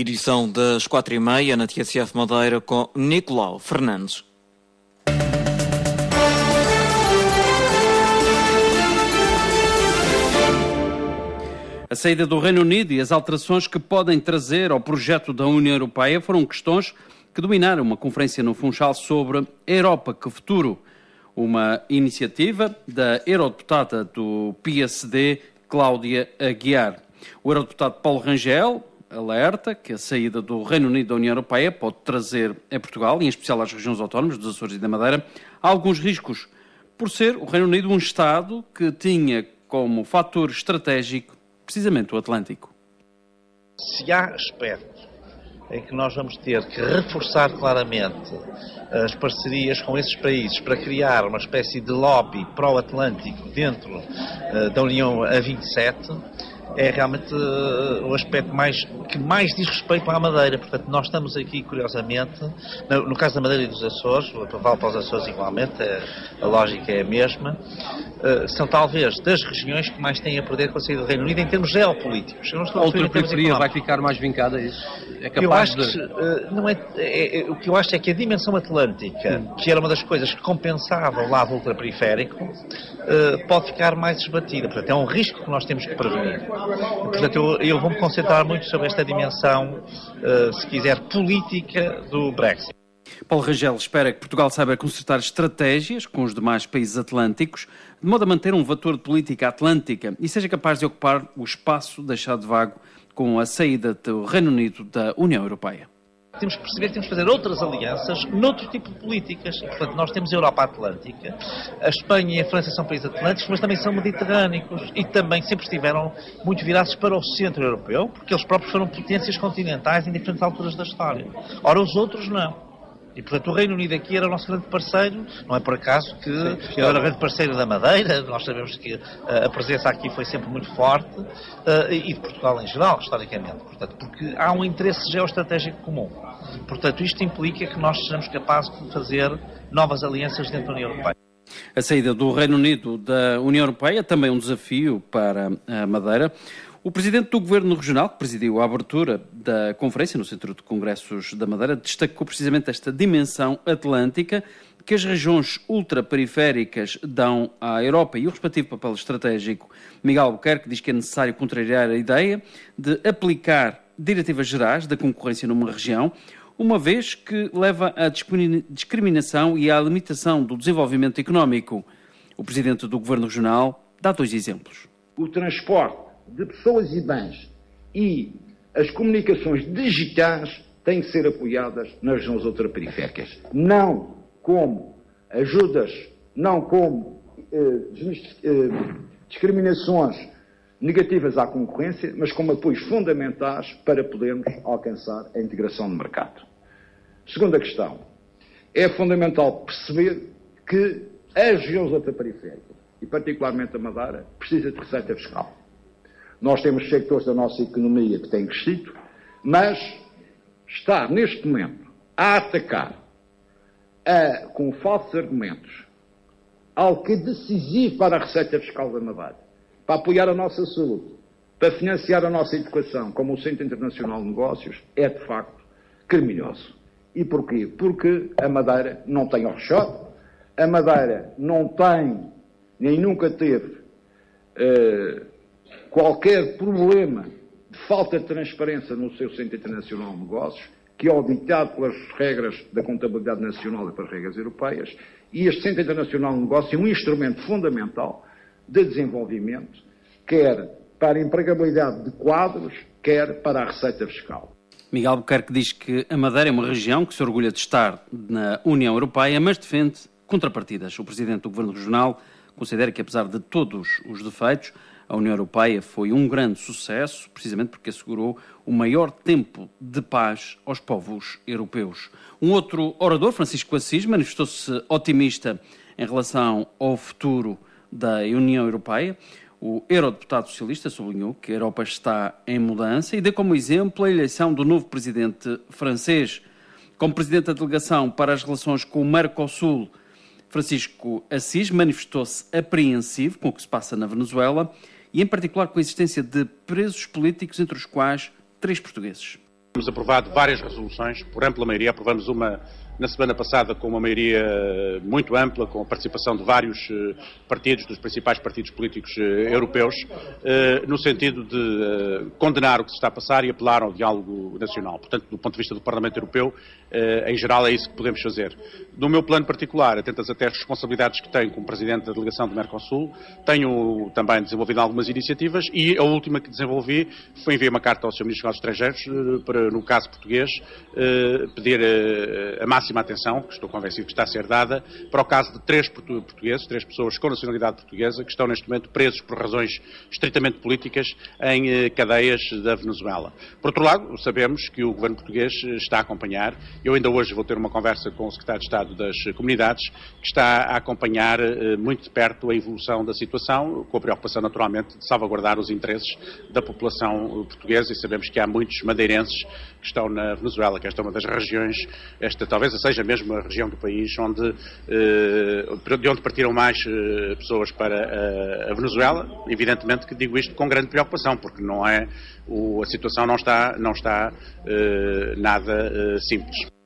Edição das quatro e meia na TSF Madeira com Nicolau Fernandes. A saída do Reino Unido e as alterações que podem trazer ao projeto da União Europeia foram questões que dominaram uma conferência no Funchal sobre Europa que Futuro, uma iniciativa da eurodeputada do PSD, Cláudia Aguiar. O eurodeputado Paulo Rangel alerta que a saída do Reino Unido da União Europeia pode trazer a Portugal, em especial às regiões autónomas dos Açores e da Madeira, alguns riscos, por ser o Reino Unido um Estado que tinha como fator estratégico precisamente o Atlântico. Se há aspectos em que nós vamos ter que reforçar claramente as parcerias com esses países para criar uma espécie de lobby pró-atlântico dentro uh, da União A27, é realmente uh, o aspecto mais, que mais diz respeito à Madeira. Portanto, nós estamos aqui, curiosamente, no, no caso da Madeira e dos Açores, vale para os Açores igualmente, a, a lógica é a mesma, uh, são talvez das regiões que mais têm a perder com a saída do Reino Unido em termos geopolíticos. Eu não estou a outra periferia vai ficar mais vincada a isso? É capaz eu acho de... que, uh, não é, é, é, o que eu acho é que a dimensão atlântica, hum. que era uma das coisas que compensava o lado ultraperiférico, pode ficar mais esbatida. Portanto, é um risco que nós temos que prevenir. Portanto, eu, eu vou-me concentrar muito sobre esta dimensão, uh, se quiser, política do Brexit. Paulo Rangel espera que Portugal saiba consertar estratégias com os demais países atlânticos, de modo a manter um vetor de política atlântica e seja capaz de ocupar o espaço deixado vago com a saída do Reino Unido da União Europeia temos que perceber que temos que fazer outras alianças noutro tipo de políticas. Portanto, nós temos a Europa Atlântica, a Espanha e a França são países atlânticos, mas também são mediterrânicos e também sempre estiveram muito virados para o centro europeu, porque eles próprios foram potências continentais em diferentes alturas da história. Ora, os outros não. E, portanto, o Reino Unido aqui era o nosso grande parceiro, não é por acaso que Sim, era o grande parceiro da Madeira, nós sabemos que uh, a presença aqui foi sempre muito forte, uh, e de Portugal em geral, historicamente, portanto, porque há um interesse geoestratégico comum. Portanto, isto implica que nós sejamos capazes de fazer novas alianças dentro da União Europeia. A saída do Reino Unido da União Europeia também é um desafio para a Madeira. O presidente do Governo Regional, que presidiu a abertura da conferência no Centro de Congressos da Madeira, destacou precisamente esta dimensão atlântica que as regiões ultraperiféricas dão à Europa e o respectivo papel estratégico. Miguel Albuquerque diz que é necessário contrariar a ideia de aplicar diretivas gerais da concorrência numa região, uma vez que leva à discriminação e à limitação do desenvolvimento económico. O presidente do Governo Regional dá dois exemplos. O transporte de pessoas e bens e as comunicações digitais têm que ser apoiadas nas regiões ultraperiféricas. Não como ajudas, não como eh, eh, discriminações negativas à concorrência, mas como apoios fundamentais para podermos alcançar a integração no mercado. Segunda questão. É fundamental perceber que as regiões ultraperiféricas, e particularmente a Madeira, precisa de receita fiscal. Nós temos sectores da nossa economia que têm crescido, mas está neste momento a atacar a, com falsos argumentos algo que é decisivo para a receita fiscal da Madeira, para apoiar a nossa saúde, para financiar a nossa educação, como o Centro Internacional de Negócios, é de facto criminoso. E porquê? Porque a Madeira não tem offshore, a Madeira não tem, nem nunca teve, uh, qualquer problema de falta de transparência no seu Centro Internacional de Negócios, que é auditado pelas regras da contabilidade nacional e pelas regras europeias, e este Centro Internacional de Negócios é um instrumento fundamental de desenvolvimento, quer para a empregabilidade de quadros, quer para a receita fiscal. Miguel Albuquerque diz que a Madeira é uma região que se orgulha de estar na União Europeia, mas defende contrapartidas. O Presidente do Governo Regional considera que, apesar de todos os defeitos, a União Europeia foi um grande sucesso, precisamente porque assegurou o maior tempo de paz aos povos europeus. Um outro orador, Francisco Assis, manifestou-se otimista em relação ao futuro da União Europeia. O eurodeputado socialista sublinhou que a Europa está em mudança e deu como exemplo a eleição do novo presidente francês. Como presidente da delegação para as relações com o Mercosul, Francisco Assis manifestou-se apreensivo com o que se passa na Venezuela e, em particular, com a existência de presos políticos, entre os quais três portugueses. Temos aprovado várias resoluções, por ampla maioria, aprovamos uma na semana passada com uma maioria muito ampla, com a participação de vários eh, partidos, dos principais partidos políticos eh, europeus, eh, no sentido de condenar o que se está a passar e apelar ao diálogo nacional. Portanto, do ponto de vista do Parlamento Europeu, em geral é isso que podemos fazer. No meu plano particular, atentas até às responsabilidades que tenho como Presidente da Delegação do Mercosul, tenho também desenvolvido algumas iniciativas e a última que desenvolvi foi enviar uma carta ao Sr. Ministro dos Estrangeiros, para, no caso português, pedir a máxima atenção, que estou convencido que está a ser dada, para o caso de três portugueses, três pessoas com nacionalidade portuguesa, que estão neste momento presos por razões estritamente políticas em eh, cadeias da Venezuela. Por outro lado, sabemos que o governo português está a acompanhar, eu ainda hoje vou ter uma conversa com o secretário de Estado das Comunidades, que está a acompanhar eh, muito de perto a evolução da situação, com a preocupação naturalmente de salvaguardar os interesses da população portuguesa e sabemos que há muitos madeirenses que estão na Venezuela, que esta é uma das regiões, esta talvez seja mesmo a região do país onde, eh, de onde partiram mais eh, pessoas para a Venezuela. Evidentemente que digo isto com grande preocupação, porque não é, a situação não está, não está eh, nada simples.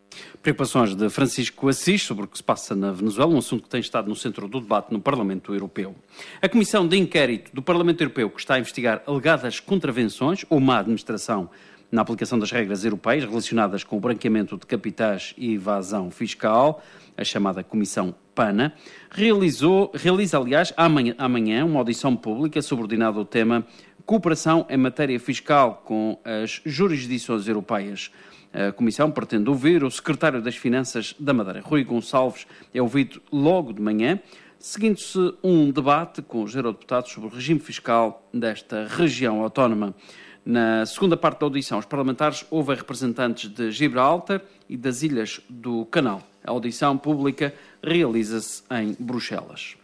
Preocupações de Francisco Assis sobre o que se passa na Venezuela, um assunto que tem estado no centro do debate no Parlamento Europeu. A Comissão de Inquérito do Parlamento Europeu, que está a investigar alegadas contravenções ou má administração na aplicação das regras europeias relacionadas com o branqueamento de capitais e evasão fiscal, a chamada Comissão PANA, realizou, realiza, aliás, amanhã, amanhã uma audição pública subordinada ao tema Cooperação em matéria fiscal com as jurisdições europeias. A Comissão pretende ouvir o Secretário das Finanças da Madeira, Rui Gonçalves, é ouvido logo de manhã, seguindo-se um debate com os eurodeputados sobre o regime fiscal desta região autónoma. Na segunda parte da audição, os parlamentares ouvem representantes de Gibraltar e das Ilhas do Canal. A audição pública realiza-se em Bruxelas.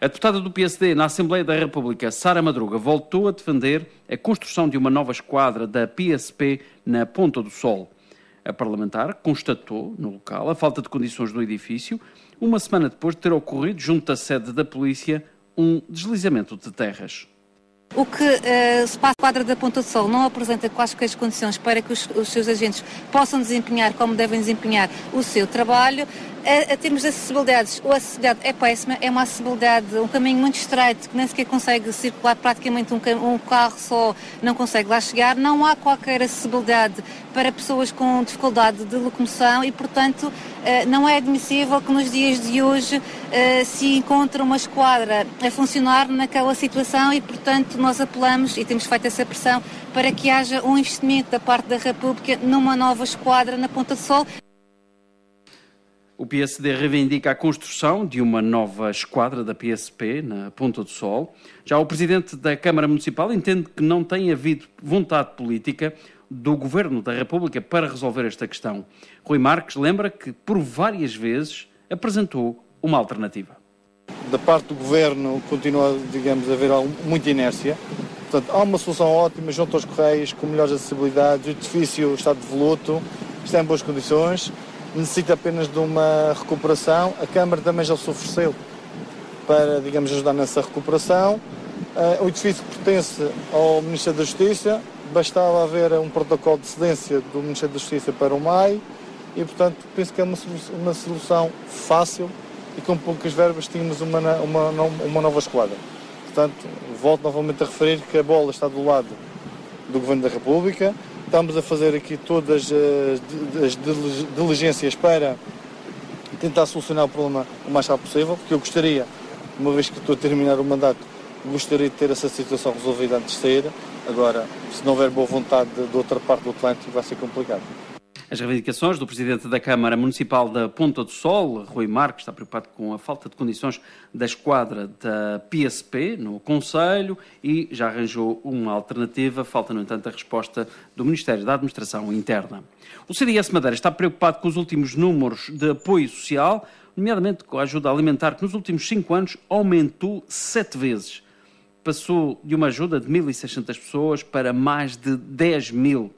A deputada do PSD na Assembleia da República, Sara Madruga, voltou a defender a construção de uma nova esquadra da PSP na Ponta do Sol. A parlamentar constatou, no local, a falta de condições do edifício, uma semana depois de ter ocorrido, junto à sede da polícia, um deslizamento de terras. O que uh, se passa quadra da Ponta do Sol não apresenta quaisquer condições para que os, os, seus agentes possam desempenhar como devem desempenhar o seu trabalho. A, a termos de acessibilidades, a acessibilidade é péssima, é uma acessibilidade, um caminho muito estreito que nem sequer consegue circular praticamente um, um carro só não consegue lá chegar. Não há qualquer acessibilidade para pessoas com dificuldade de locomoção e, portanto, eh, não é admissível que nos dias de hoje eh, se encontre uma esquadra a funcionar naquela situação e, portanto, nós apelamos e temos feito essa pressão para que haja um investimento da parte da República numa nova esquadra na Ponta do Sol. O PSD reivindica a construção de uma nova esquadra da PSP na Ponta do Sol. Já o presidente da Câmara Municipal entende que não tem havido vontade política do Governo da República para resolver esta questão. Rui Marques lembra que, por várias vezes, apresentou uma alternativa. Da parte do Governo continua, digamos, a haver muita inércia. Portanto, há uma solução ótima junto aos Correios, com melhores acessibilidades, o edifício está de voluto, está em boas condições, necessita apenas de uma recuperação. A Câmara também já se ofereceu para, digamos, ajudar nessa recuperação. Uh, o edifício pertence ao Ministério da Justiça, bastava haver um protocolo de cedência do Ministério da Justiça para o MAI e, portanto, penso que é uma solução, uma solução fácil e com poucas verbas tínhamos uma, uma, uma nova esquadra. Portanto, volto novamente a referir que a bola está do lado do Governo da República. Estamos a fazer aqui todas as, as diligências para tentar solucionar o problema o mais rápido possível, porque eu gostaria, uma vez que estou a terminar o mandato, gostaria de ter essa situação resolvida antes de sair. Agora, se não houver boa vontade de, de outra parte do Atlântico, vai ser complicado. As reivindicações do Presidente da Câmara Municipal da Ponta do Sol, Rui Marques, está preocupado com a falta de condições da esquadra da PSP no Conselho e já arranjou uma alternativa. Falta, no entanto, a resposta do Ministério da Administração Interna. O CDS Madeira está preocupado com os últimos números de apoio social, nomeadamente com a ajuda alimentar, que nos últimos cinco anos aumentou sete vezes. Passou de uma ajuda de 1.600 pessoas para mais de 10 mil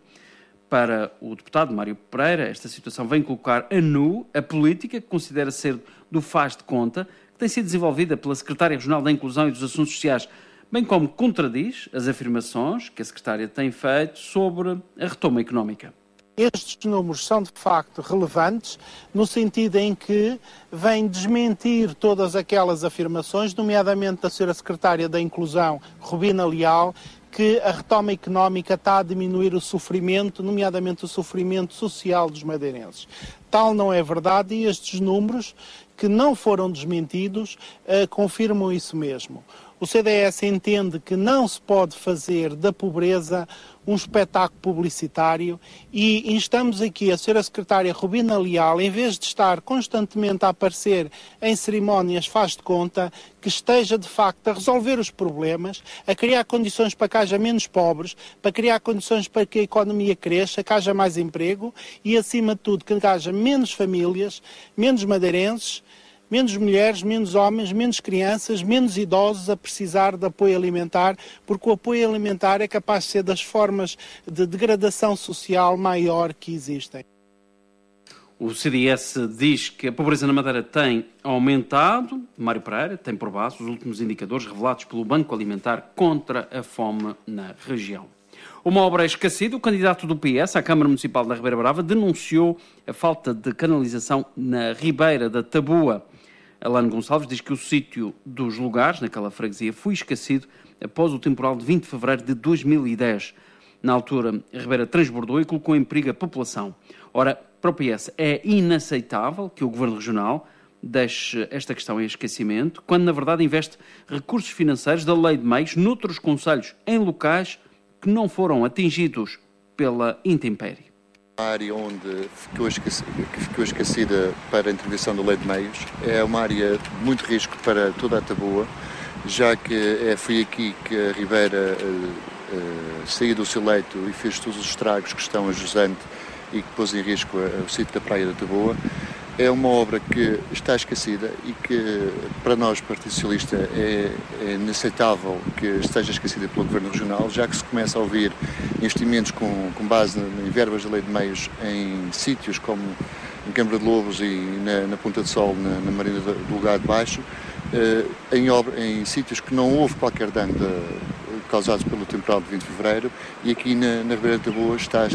para o deputado Mário Pereira, esta situação vem colocar a nu a política que considera ser do faz de conta, que tem sido desenvolvida pela Secretária Regional da Inclusão e dos Assuntos Sociais, bem como contradiz as afirmações que a Secretária tem feito sobre a retoma económica. Estes números são de facto relevantes, no sentido em que vêm desmentir todas aquelas afirmações, nomeadamente da Sra. Secretária da Inclusão, Rubina Leal, que a retoma económica está a diminuir o sofrimento, nomeadamente o sofrimento social dos madeirenses. Tal não é verdade e estes números, que não foram desmentidos, uh, confirmam isso mesmo. O CDS entende que não se pode fazer da pobreza um espetáculo publicitário e instamos aqui a Sra. Secretária Rubina Leal, em vez de estar constantemente a aparecer em cerimónias faz de conta, que esteja de facto a resolver os problemas, a criar condições para que haja menos pobres, para criar condições para que a economia cresça, que haja mais emprego e, acima de tudo, que haja menos famílias, menos madeirenses, menos mulheres, menos homens, menos crianças, menos idosos a precisar de apoio alimentar, porque o apoio alimentar é capaz de ser das formas de degradação social maior que existem. O CDS diz que a pobreza na Madeira tem aumentado. Mário Pereira tem por base os últimos indicadores revelados pelo Banco Alimentar contra a fome na região. Uma obra esquecida, o candidato do PS à Câmara Municipal da Ribeira Brava denunciou a falta de canalização na Ribeira da Tabua. Alano Gonçalves diz que o sítio dos lugares naquela freguesia foi esquecido após o temporal de 20 de fevereiro de 2010. Na altura, a Ribeira transbordou e colocou em perigo a população. Ora, para o PS é inaceitável que o Governo Regional deixe esta questão em esquecimento, quando na verdade investe recursos financeiros da Lei de Meios noutros conselhos em locais que não foram atingidos pela intempérie. A área onde ficou esquecida, que ficou esquecida para a intervenção da lei de meios. É uma área de muito risco para toda a Taboa, já que é, foi aqui que a Ribeira uh, uh, saiu do seu leito e fez todos os estragos que estão a jusante e que pôs em risco o sítio da Praia da Taboa é uma obra que está esquecida e que, para nós, Partido Socialista, é, é inaceitável que esteja esquecida pelo Governo Regional, já que se começa a ouvir investimentos com, com base em verbas da lei de meios em sítios como em Câmara de Lobos e na, na Ponta de Sol, na, na Marina do Lugar de Baixo, eh, em, obra, em sítios que não houve qualquer dano de, pelo temporal de 20 de fevereiro e aqui na, na Ribeira da Boa está, eh,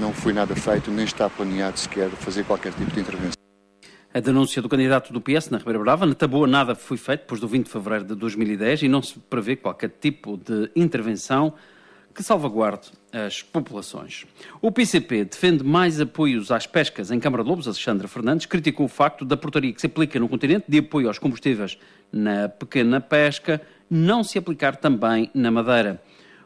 não foi nada feito, nem está planeado sequer fazer qualquer tipo de intervenção. A denúncia do candidato do PS na Ribeira Brava, na Taboa, nada foi feito depois do 20 de fevereiro de 2010 e não se prevê qualquer tipo de intervenção que salvaguarde as populações. O PCP defende mais apoios às pescas em Câmara de Lobos. Alexandre Fernandes criticou o facto da portaria que se aplica no continente de apoio aos combustíveis na pequena pesca não se aplicar também na Madeira.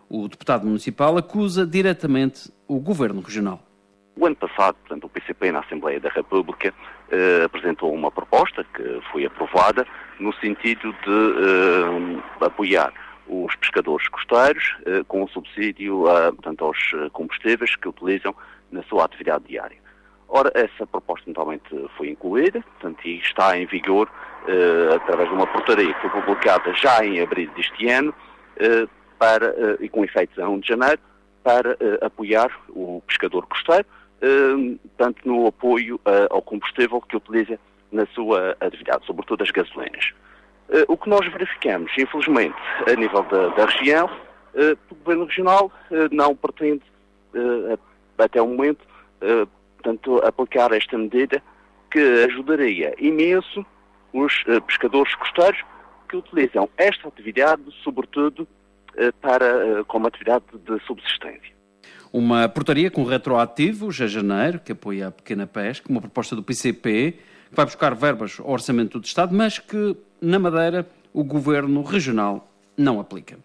O deputado municipal acusa diretamente o governo regional. O ano passado, portanto, o PCP na Assembleia da República eh, apresentou uma proposta que foi aprovada no sentido de eh, apoiar os pescadores costeiros eh, com o subsídio a, portanto, aos combustíveis que utilizam na sua atividade diária. Ora, essa proposta naturalmente foi incluída, portanto, e está em vigor eh, através de uma portaria que foi publicada já em abril deste ano eh, para, e com efeitos a 1 de janeiro, para apoiar o pescador costeiro, tanto no apoio eh, ao combustível que utiliza na sua atividade, sobretudo as gasolinas. Eh, o que nós verificamos, infelizmente, a nível da, da região, eh, o Governo Regional não pretende, até o momento, portanto, aplicar esta medida que ajudaria imenso os pescadores costeiros que utilizam esta atividade, sobretudo, para, como atividade de subsistência. Uma portaria com retroativo, já janeiro, que apoia a pequena pesca, uma proposta do PCP, que vai buscar verbas ao orçamento do Estado, mas que, na Madeira, o governo regional não aplica.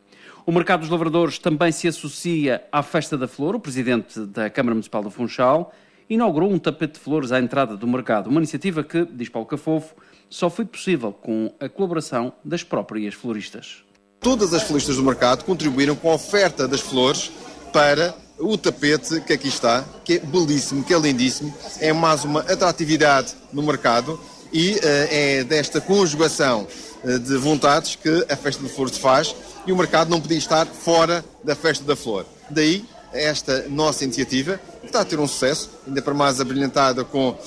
O mercado dos lavradores também se associa à Festa da Flor. O presidente da Câmara Municipal do Funchal inaugurou um tapete de flores à entrada do mercado, uma iniciativa que, diz Paulo Cafofo, só foi possível com a colaboração das próprias floristas. Todas as floristas do mercado contribuíram com a oferta das flores para o tapete que aqui está, que é belíssimo, que é lindíssimo, é mais uma atratividade no mercado e uh, é desta conjugação uh, de vontades que a Festa da Flor se faz e o mercado não podia estar fora da Festa da Flor. Daí esta nossa iniciativa, que está a ter um sucesso, ainda para mais abrilhantada com uh,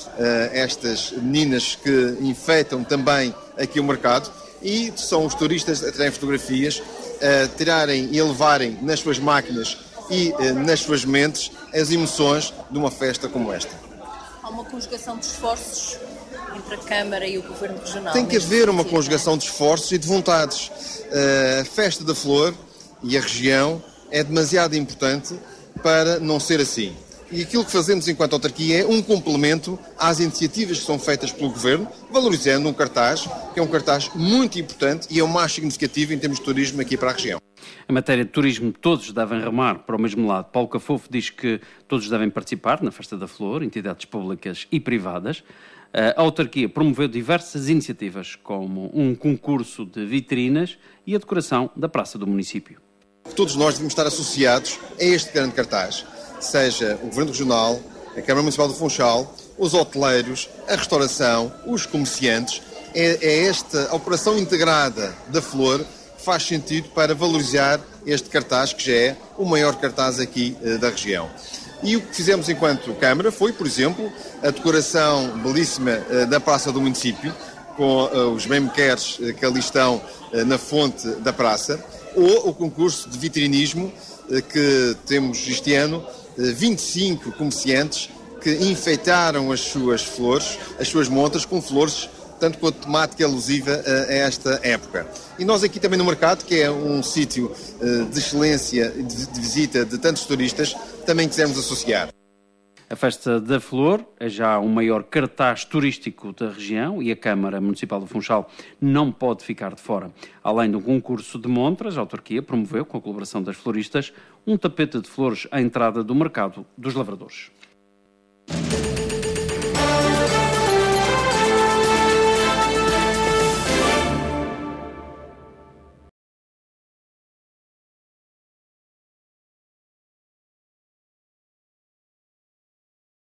estas meninas que enfeitam também aqui o mercado e são os turistas a tirarem fotografias, a tirarem e a levarem nas suas máquinas e eh, nas suas mentes as emoções de uma festa como esta. Há uma conjugação de esforços entre a Câmara e o Governo Regional. Tem que haver uma conjugação de esforços e de vontades. A festa da flor e a região é demasiado importante para não ser assim. E aquilo que fazemos enquanto autarquia é um complemento às iniciativas que são feitas pelo Governo, valorizando um cartaz, que é um cartaz muito importante e é o mais significativo em termos de turismo aqui para a região. Em matéria de turismo, todos devem remar para o mesmo lado. Paulo Cafofo diz que todos devem participar na Festa da Flor, entidades públicas e privadas. A autarquia promoveu diversas iniciativas, como um concurso de vitrinas e a decoração da praça do município. Todos nós devemos estar associados a este grande cartaz seja o Governo Regional, a Câmara Municipal do Funchal, os hoteleiros, a restauração, os comerciantes. É, é esta operação integrada da flor faz sentido para valorizar este cartaz, que já é o maior cartaz aqui eh, da região. E o que fizemos enquanto Câmara foi, por exemplo, a decoração belíssima eh, da Praça do Município, com eh, os memqueres eh, que ali estão na fonte da praça, ou o concurso de vitrinismo que temos este ano 25 comerciantes que enfeitaram as suas flores, as suas montas com flores tanto a temática alusiva a esta época. E nós aqui também no mercado, que é um sítio eh, de excelência de visita de tantos turistas, também quisemos associar. A Festa da Flor é já o maior cartaz turístico da região e a Câmara Municipal do Funchal não pode ficar de fora. Além um concurso de montras, a autarquia promoveu, com a colaboração das floristas, um tapete de flores à entrada do mercado dos lavradores.